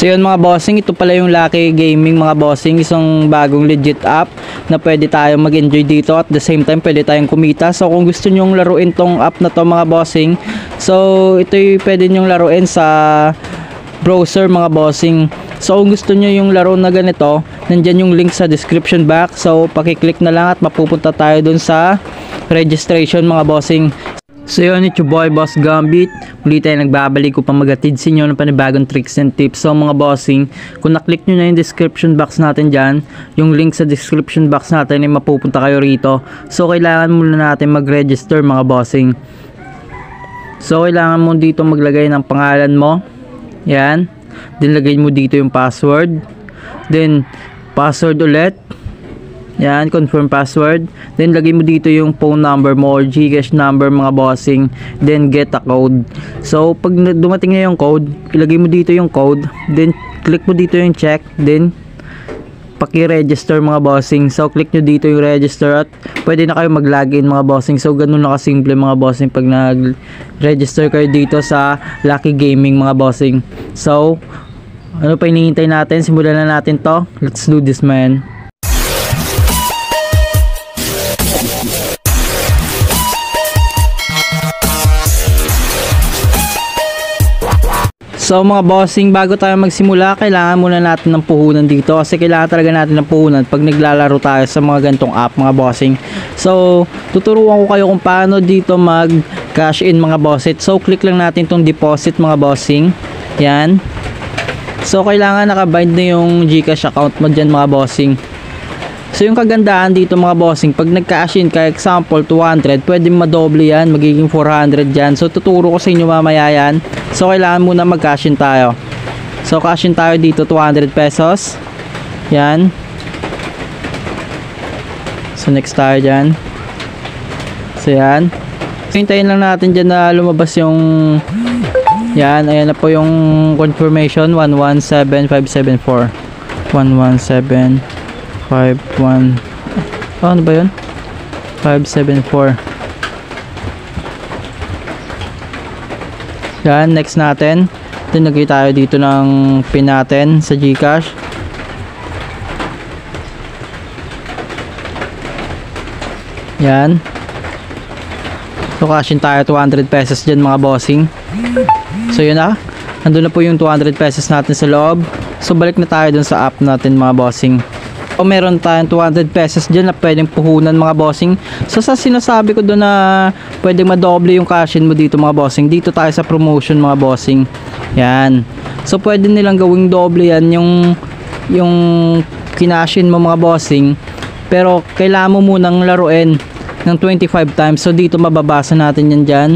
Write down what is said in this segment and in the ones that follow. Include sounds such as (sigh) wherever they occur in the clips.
So yun mga bossing, ito pala yung Lucky Gaming mga bossing, isang bagong legit app na pwede tayong mag-enjoy dito at the same time pwede tayong kumita. So kung gusto nyong laruin tong app na to mga bossing, so ito yung pwede nyong laruin sa browser mga bossing. So kung gusto nyo yung laro na ganito, nandyan yung link sa description box. So pakiclick na lang at mapupunta tayo dun sa registration mga bossing. So yun, it's your boy Boss Gambit. Muli tayo nagbabalik ko pa magatid sa inyo ng panibagong tricks and tips. So mga bossing, kung naklik nyo na yung description box natin dyan, yung link sa description box natin ay mapupunta kayo rito. So kailangan muna natin mag-register mga bossing. So kailangan mo dito maglagay ng pangalan mo. Yan. Then lagay mo dito yung password. Then password ulit. Yan, confirm password. Then, lagay mo dito yung phone number mo or Gcash number mga bossing. Then, get a code. So, pag dumating na yung code, ilagay mo dito yung code. Then, click mo dito yung check. Then, paki-register mga bossing. So, click nyo dito yung register at pwede na kayo mag-login mga bossing. So, ganun na kasimple mga bossing pag nag-register kayo dito sa Lucky Gaming mga bossing. So, ano pa hinihintay natin? Simulan na natin to. Let's do this man. So mga bossing, bago tayo magsimula, kailangan muna natin ng puhunan dito kasi kailangan talaga natin ng puhunan pag naglalaro tayo sa mga gantong app mga bossing. So, tuturuan ko kayo kung paano dito mag cash in mga bossit. So, click lang natin tong deposit mga bossing. Yan. So, kailangan nakabind na yung Gcash account mo dyan mga bossing. So yung kagandahan dito mga bossing, pag nag-cash in ka, example 200, pwede madoble yan, magiging 400 yan. So tuturo ko sa inyo mamaya yan. So kailangan muna mag-cash in tayo. So cash in tayo dito 200 pesos. Yan. So next tayo dyan. So yan. So hintayin lang natin dyan na lumabas yung yan, ayan na po yung confirmation 117574. 117 51 oh, ano ba yun? 574 yan next natin. Then lagay tayo dito ng pin natin sa gcash. Yan. So cashin tayo 200 pesos dyan mga bossing. So yun na. Nandun na po yung 200 pesos natin sa loob. So balik na tayo dun sa app natin mga bossing o meron tayong 200 pesos dyan na pwedeng puhunan mga bossing. So sa sinasabi ko doon na pwedeng madoble yung cashin mo dito mga bossing. Dito tayo sa promotion mga bossing. Yan. So pwede nilang gawing doble yan yung yung kinashin mo mga bossing. Pero kailangan mo munang laruin ng 25 times. So dito mababasa natin yan dyan.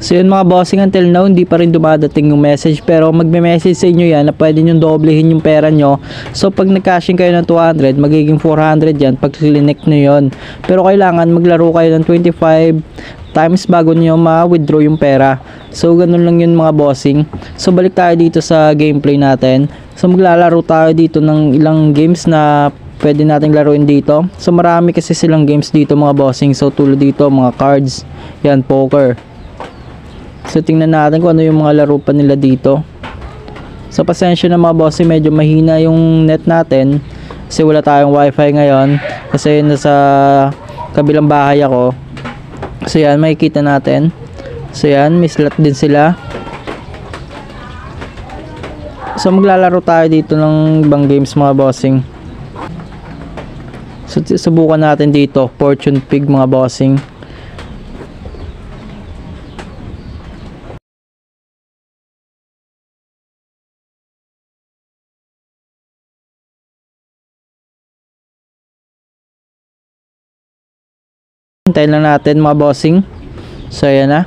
So yun mga bossing until now hindi pa rin dumadating yung message pero magme-message sa inyo yan na pwede nyo doblehin yung pera nyo. So pag nag-cashing kayo ng 200 magiging 400 yan pag clinic nyo yun. Pero kailangan maglaro kayo ng 25 times bago nyo ma-withdraw yung pera. So ganun lang yun mga bossing. So balik tayo dito sa gameplay natin. So maglalaro tayo dito ng ilang games na pwede nating laruin dito. So marami kasi silang games dito mga bossing. So tulad dito mga cards, yan poker. So tingnan natin kung ano yung mga laro pa nila dito. So pasensya na mga bossy, medyo mahina yung net natin kasi wala tayong wifi ngayon kasi nasa kabilang bahay ako. So yan, makikita natin. So yan, may slot din sila. So maglalaro tayo dito ng ibang games mga bossing. So subukan natin dito, Fortune Pig mga bossing. Hintayin lang natin mga bossing. So ayan na.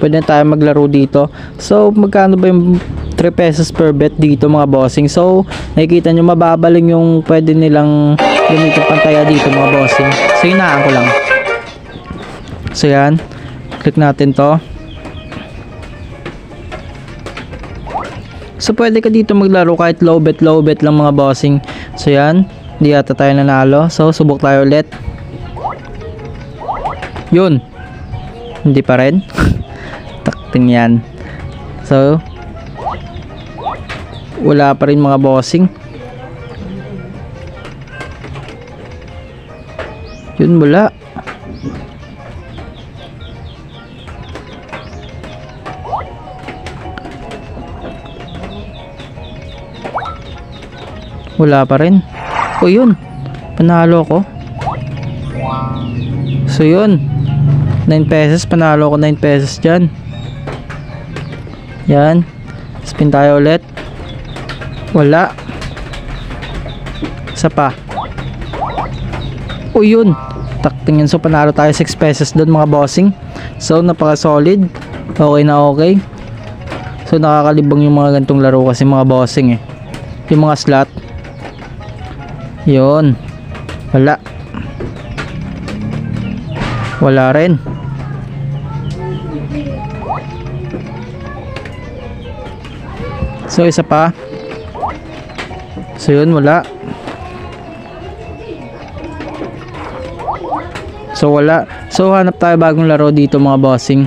Pwede tayo maglaro dito. So magkano ba yung 3 pesos per bet dito mga bossing. So nakikita nyo mababaling yung pwede nilang gamitin pantaya dito mga bossing. So hinaan ko lang. So yan. Click natin to. So pwede ka dito maglaro kahit low bet low bet lang mga bossing. So yan. Hindi yata tayo nanalo. So subok tayo ulit. Yun. Hindi pa rin. (laughs) Takting yan. So, Wala pa rin mga bossing. Yun wala. Wala pa rin. O yun. Panalo ko. So yun. 9 pesos. Panalo ko 9 pesos dyan. Yan. Spin tayo ulit. Wala. Isa pa. O yun. Takting yun. So panalo tayo 6 pesos doon mga bossing. So napaka solid. Okay na okay. So nakakalibang yung mga gantong laro kasi mga bossing eh. Yung mga slot. Yun. Wala. Wala rin. So isa pa. So yun wala. So wala. So hanap tayo bagong laro dito mga bossing.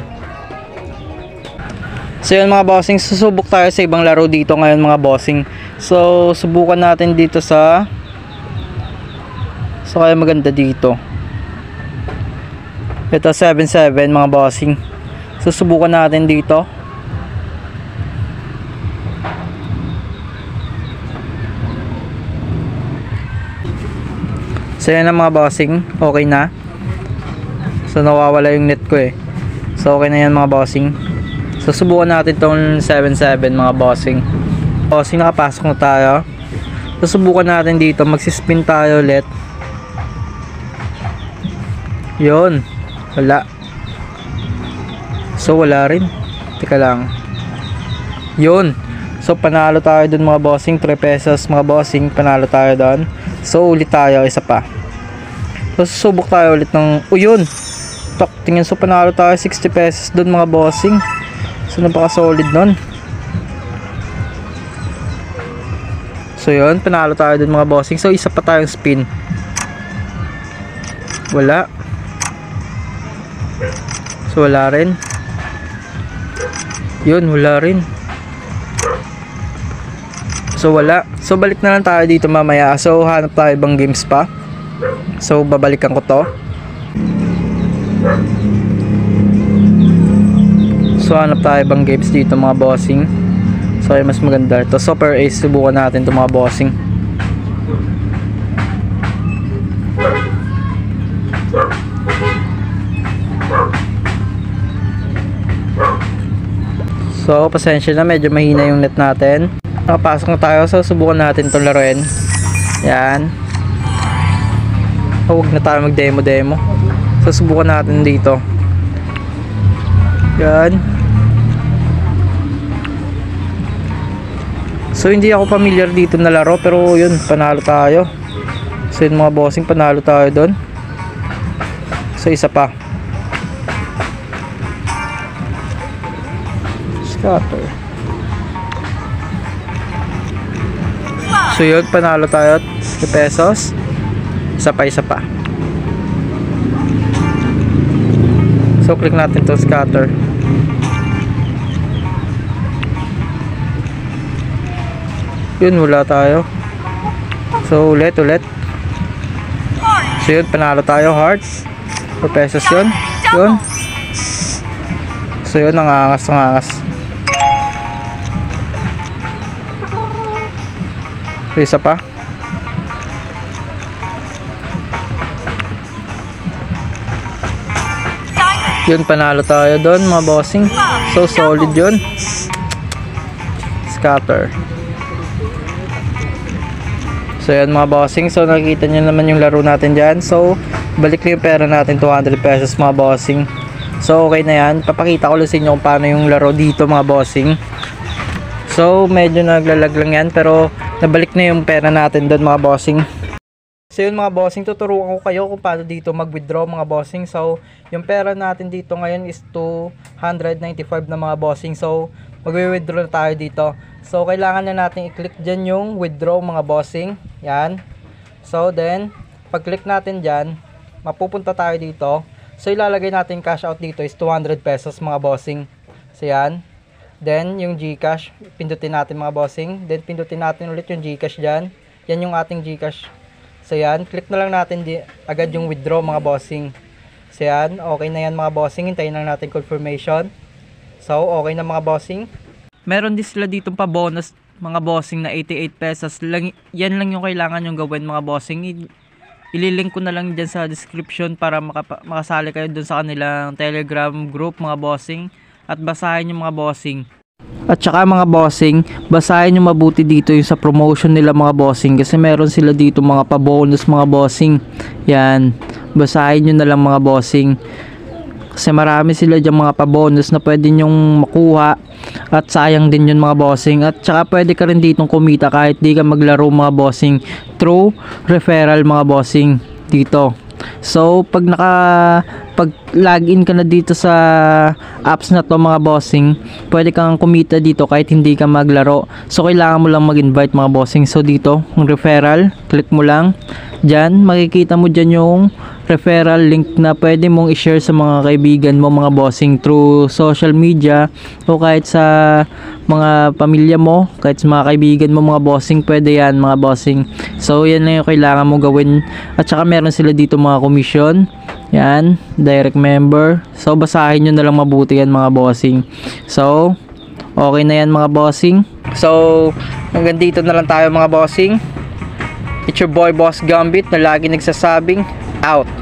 So yun mga bossing, susubok tayo sa ibang laro dito ngayon mga bossing. So subukan natin dito sa So kaya maganda dito. Ito 77 mga bossing. Susubukan natin dito. So yan ang mga bossing. Okay na. So nawawala yung net ko eh. So okay na yan mga bossing. So subukan natin tong 77 mga bossing. Bossing nakapasok na tayo. So subukan natin dito. Magsispin tayo ulit. Yun. Wala. So wala rin. Teka lang. Yun. So panalo tayo dun mga bossing. 3 pesos mga bossing. Panalo tayo doon. So ulit tayo. Isa pa. So susubok tayo ulit ng... O yun. Tak, tingin so panalo tayo 60 pesos dun mga bossing. So napaka solid nun. So yun. Panalo tayo dun mga bossing. So isa pa tayong spin. Wala. So wala rin. Yun, wala rin. So wala. So balik na lang tayo dito mamaya. So hanap tayo ibang games pa. So babalikan ko to. So hanap tayo ibang games dito mga bossing. So ay mas maganda. Ito Super Ace subukan natin to mga bossing. So, pasensya na, medyo mahina yung net natin. Nakapasok na tayo, so subukan natin itong laruin. Yan. Oh, huwag na tayo mag-demo-demo. So, subukan natin dito. Yan. So, hindi ako familiar dito na laro, pero yun, panalo tayo. So, yun mga bossing, panalo tayo doon. So, isa pa. scatter. So yun, panalo tayo 3 pesos. Isa pa, pa. So click natin to scatter. Yun, wala tayo. So ulit, ulit. So yun, panalo tayo heart. 4 pesos yun. Yun. So yun, nangangas, nangangas. So, isa pa. Yun, panalo tayo doon mga bossing. So, solid yun. Scatter. So, yan mga bossing. So, nakikita nyo naman yung laro natin dyan. So, balik na yung pera natin. 200 pesos mga bossing. So, okay na yan. Papakita ko lang sa inyo kung paano yung laro dito mga bossing. So, medyo naglalag lang yan. Pero, nabalik na yung pera natin doon mga bossing. So yun mga bossing, tuturuan ko kayo kung paano dito mag-withdraw mga bossing. So yung pera natin dito ngayon is 295 na mga bossing. So magwi-withdraw na tayo dito. So kailangan na natin i-click dyan yung withdraw mga bossing. Yan. So then, pag-click natin dyan, mapupunta tayo dito. So ilalagay natin cash out dito is 200 pesos mga bossing. So yan. Then, yung Gcash, pindutin natin mga bossing. Then, pindutin natin ulit yung Gcash dyan. Yan yung ating Gcash. So, yan. Click na lang natin di, agad yung withdraw mga bossing. So, yan. Okay na yan mga bossing. Hintayin lang natin confirmation. So, okay na mga bossing. Meron din sila ditong pa-bonus mga bossing na 88 pesos. Lang, yan lang yung kailangan yung gawin mga bossing. I- ililink ko na lang dyan sa description para makasali kayo dun sa kanilang telegram group mga bossing at basahin yung mga bossing. At saka mga bossing, basahin nyo mabuti dito yung sa promotion nila mga bossing kasi meron sila dito mga pa-bonus mga bossing. Yan, basahin nyo na lang mga bossing. Kasi marami sila dyan mga pa-bonus na pwede nyong makuha at sayang din yun mga bossing. At saka pwede ka rin ditong kumita kahit di ka maglaro mga bossing through referral mga bossing dito. So, pag naka pag login ka na dito sa apps na to mga bossing, pwede kang kumita dito kahit hindi ka maglaro. So, kailangan mo lang mag-invite mga bossing. So, dito, yung referral, click mo lang. Diyan, makikita mo dyan yung referral link na pwede mong i-share sa mga kaibigan mo mga bossing through social media o kahit sa mga pamilya mo, kahit sa mga kaibigan mo mga bossing, pwede yan mga bossing. So, yan lang yung kailangan mo gawin. At saka meron sila dito mga commission. Yan, direct member. So, basahin nyo na lang mabuti yan mga bossing. So, okay na yan mga bossing. So, hanggang dito na lang tayo mga bossing. It's your boy Boss Gambit na lagi nagsasabing out.